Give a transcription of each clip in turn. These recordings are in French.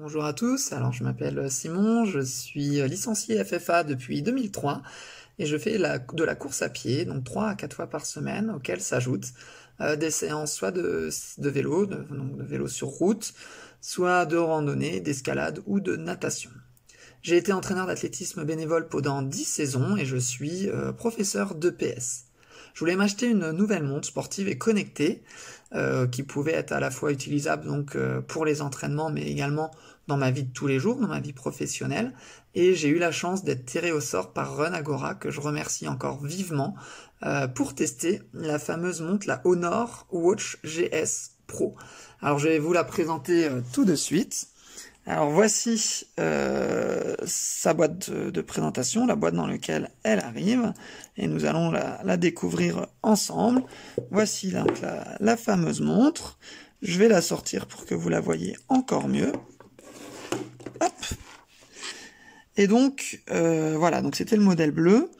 Bonjour à tous, alors je m'appelle Simon, je suis licencié FFA depuis 2003 et je fais de la course à pied, donc 3 à 4 fois par semaine, auxquelles s'ajoutent euh, des séances soit de, vélo, de, de vélo sur route, soit de randonnée, d'escalade ou de natation. J'ai été entraîneur d'athlétisme bénévole pendant 10 saisons et je suis euh, professeur d'EPS. Je voulais m'acheter une nouvelle montre sportive et connectée euh, qui pouvait être à la fois utilisable donc euh, pour les entraînements mais également dans ma vie de tous les jours, dans ma vie professionnelle. Et j'ai eu la chance d'être tiré au sort par Run Agora que je remercie encore vivement euh, pour tester la fameuse montre la Honor Watch GS Pro. Alors je vais vous la présenter tout de suite. Alors voici euh, sa boîte de, présentation, la boîte dans laquelle elle arrive, et nous allons la, découvrir ensemble. Voici la, la, fameuse montre. Je vais la sortir pour que vous la voyez encore mieux. Hop. Et donc euh, voilà, donc c'était le modèle bleu.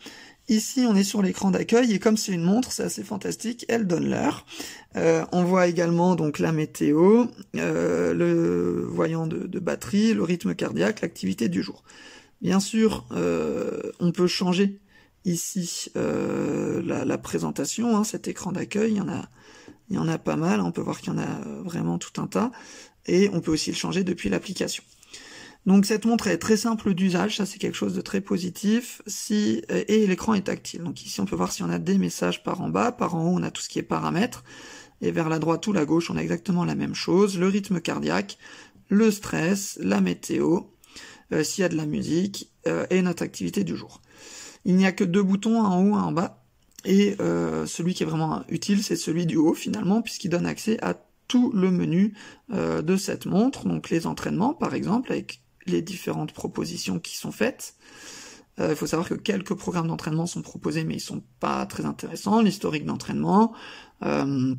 Ici, on est sur l'écran d'accueil et comme c'est une montre, c'est assez fantastique, elle donne l'heure. Euh, on voit également donc la météo, euh, le voyant de, batterie, le rythme cardiaque, l'activité du jour. Bien sûr, euh, on peut changer ici la, présentation, hein, cet écran d'accueil, il y en a, il y en a pas mal. On peut voir qu'il y en a vraiment tout un tas, et on peut aussi le changer depuis l'application. Donc cette montre est très simple d'usage, ça c'est quelque chose de très positif. Si et l'écran est tactile. Donc ici on peut voir si on a des messages par en bas, par en haut on a tout ce qui est paramètres et vers la droite ou la gauche on a exactement la même chose, le rythme cardiaque, le stress, la météo, euh, s'il y a de la musique euh, et notre activité du jour. Il n'y a que deux boutons, un en haut, un en bas. Et euh, celui qui est vraiment utile, c'est celui du haut finalement, puisqu'il donne accès à tout le menu de cette montre, donc les entraînements par exemple, avec les différentes propositions qui sont faites. Euh, il faut savoir que quelques programmes d'entraînement sont proposés, mais ils sont pas très intéressants. L'historique d'entraînement, euh,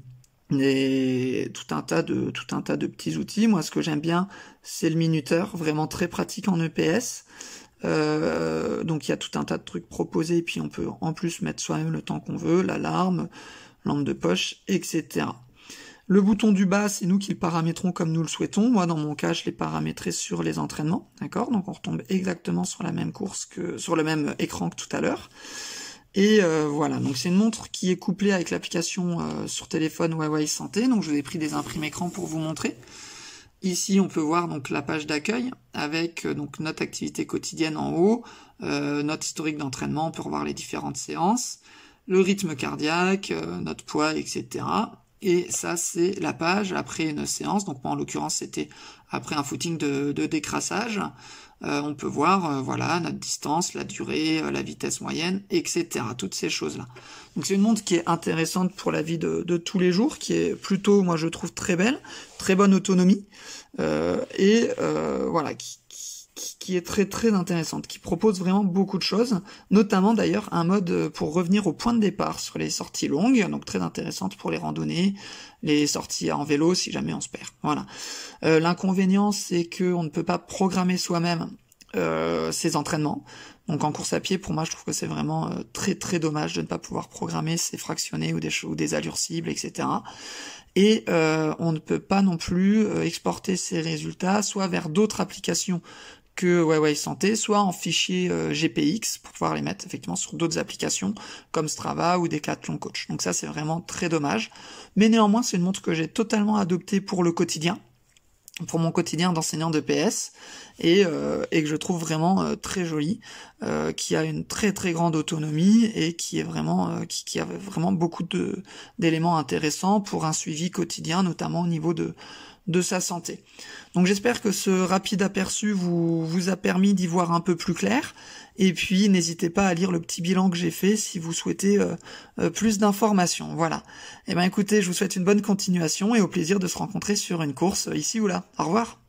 tout un tas de tout un tas de petits outils. Moi, ce que j'aime bien, c'est le minuteur, vraiment très pratique en EPS. Euh, donc il y a tout un tas de trucs proposés, et puis on peut en plus mettre soi-même le temps qu'on veut, l'alarme, lampe de poche, etc. Le bouton du bas, c'est nous qui le paramétrons comme nous le souhaitons. Moi, dans mon cas, je l'ai paramétré sur les entraînements, d'accord? Donc on retombe exactement sur la même course que sur le même écran que tout à l'heure. Et euh, voilà, donc c'est une montre qui est couplée avec l'application euh, sur téléphone Huawei Santé. Donc je vous ai pris des imprimes écran pour vous montrer. Ici, on peut voir donc la page d'accueil avec euh, donc notre activité quotidienne en haut, notre historique d'entraînement, on peut revoir les différentes séances, le rythme cardiaque, notre poids, etc. Et ça, c'est la page après une séance. Donc moi, en l'occurrence, c'était après un footing de, décrassage. Euh, on peut voir, euh, voilà, notre distance, la durée, euh, la vitesse moyenne, etc. Toutes ces choses-là. Donc c'est une montre qui est intéressante pour la vie de, tous les jours, qui est plutôt, moi je trouve très belle, très bonne autonomie, et voilà, qui est très très intéressante, qui propose vraiment beaucoup de choses, notamment d'ailleurs un mode pour revenir au point de départ sur les sorties longues, donc très intéressante pour les randonnées, les sorties en vélo si jamais on se perd. Voilà. Euh, l'inconvénient c'est que on ne peut pas programmer soi-même euh, ses entraînements. Donc en course à pied, pour moi, je trouve que c'est vraiment euh, très très dommage de ne pas pouvoir programmer ses fractionnés ou des, ou des allures cibles, etc. Et on ne peut pas non plus exporter ses résultats soit vers d'autres applications que Huawei Santé, soit en fichier euh, GPX pour pouvoir les mettre effectivement sur d'autres applications comme Strava ou Decathlon Coach. Donc ça c'est vraiment très dommage. Mais néanmoins c'est une montre que j'ai totalement adoptée pour le quotidien, pour mon quotidien d'enseignant de PS et, euh, et que je trouve vraiment euh, très jolie, qui a une très très grande autonomie et qui est vraiment qui, qui a vraiment beaucoup de d'éléments intéressants pour un suivi quotidien, notamment au niveau de de sa santé. Donc j'espère que ce rapide aperçu vous, vous a permis d'y voir un peu plus clair. Et puis n'hésitez pas à lire le petit bilan que j'ai fait si vous souhaitez euh, euh, plus d'informations. Voilà. Eh ben écoutez, je vous souhaite une bonne continuation et au plaisir de se rencontrer sur une course ici ou là. Au revoir.